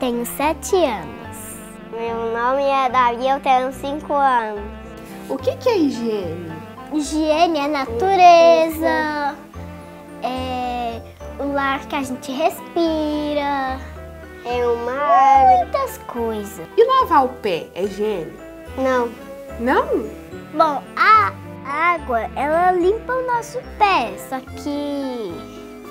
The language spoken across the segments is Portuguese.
tenho sete anos. Meu nome é Davi, eu tenho cinco anos. O que, que é higiene? Higiene é natureza, é o lar que a gente respira, É o mar. muitas coisas. E lavar o pé é higiene? Não. Não? Bom, a água, ela limpa o nosso pé, só que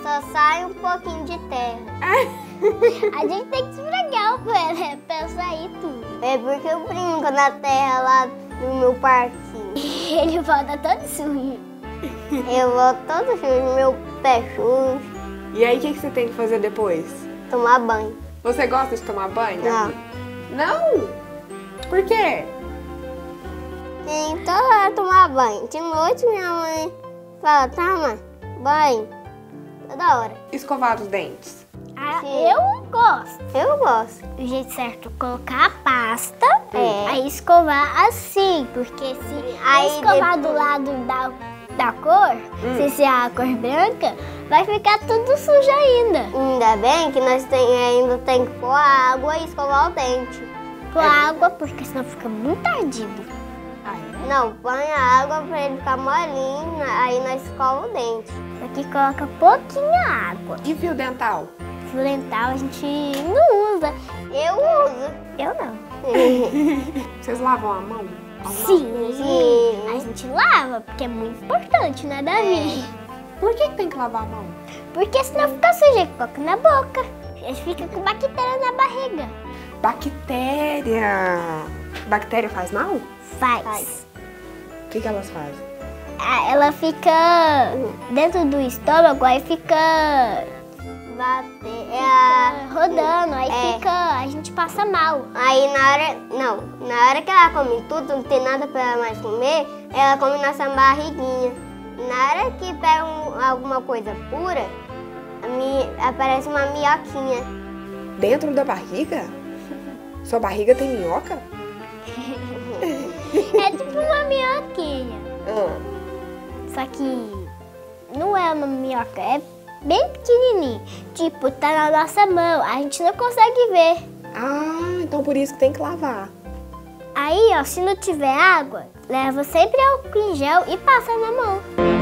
Só sai um pouquinho de terra. a gente tem que esfregar o pé, né, pra sair tudo. É porque eu brinco na terra lá no meu parquinho. Ele volta todo sujo. Eu vou todo sujo, meu pé sujo, E aí o que, que você tem que fazer depois? tomar banho. Você gosta de tomar banho? Não. Não? Por quê? Tem toda hora tomar banho. De noite minha mãe fala, tá mãe, banho. Toda hora. Escovar os dentes. Ah, eu gosto. Eu gosto. O jeito certo é colocar a pasta, É. aí escovar assim, porque se Aí escovar do depois- lado da, da cor, se ser a cor branca, vai ficar tudo sujo ainda. Ainda bem que nós tem, ainda tem que pôr água e escovar o dente. Com água, porque senão fica muito ardido. Não, põe a água pra ele ficar molinho, aí nós escova o dente. Aqui coloca pouquinha água. E fio dental? Fio dental a gente não usa. Eu uso. Eu não. Vocês lavam a mão? Sim. Sim. A gente lava, porque é muito importante, né, Davi? Por que, tem que lavar a mão? Porque senão fica suja coloca na boca. Fica com bactéria na barriga. Bactéria. Bactéria faz mal? Faz. Faz. O que, que elas fazem? Ah, Ela fica dentro do estômago, aí fica Bater. É a... rodando, aí É. fica. A gente passa mal. Aí na hora. Não, na hora que ela come tudo, não tem nada pra ela mais comer, ela come nossa barriguinha. Na hora que pega um- alguma coisa pura, mi- aparece uma minhoquinha. Dentro da barriga? Sua barriga tem minhoca? É tipo uma minhoquinha. Que não é uma minhoca, é bem pequenininho. Tipo, tá na nossa mão, a gente não consegue ver. Ah, então por isso que tem que lavar. Aí, ó, se não tiver água, leva sempre álcool em gel e passa na mão.